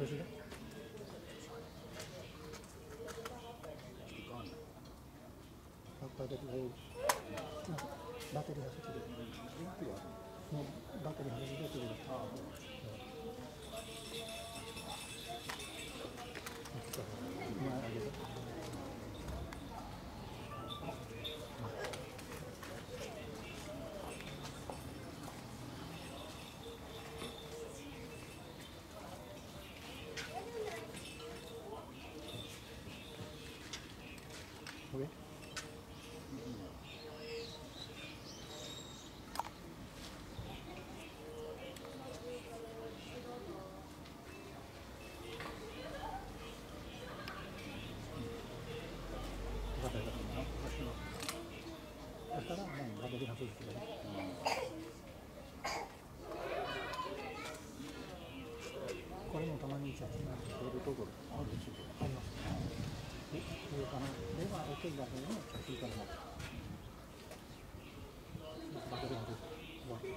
バッテリーが外で。もうバッテリーが外で今あげるあ、バッテリーが外ですね。これもたまに写真が撮るところあるでしょあります。え、上かな。では、お手だけの写真からも。バッテリーが外です。終わり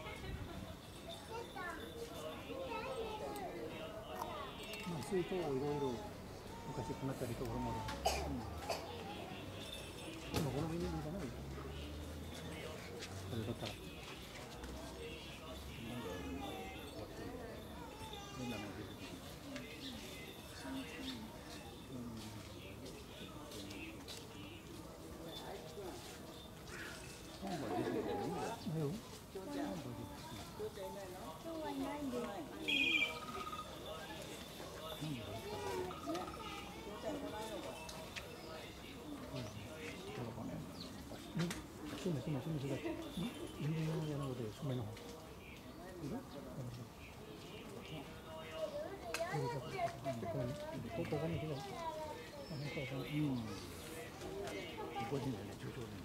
まあ、水筒をいろいろ昔決まったりところもある。でもこの辺にいいかな。これだったら。みんなの出てきて。本が出てくるのですね、そうですね。人間の、方。ここここに開いて。あ、本当だ。うん。個人でね、中小でね。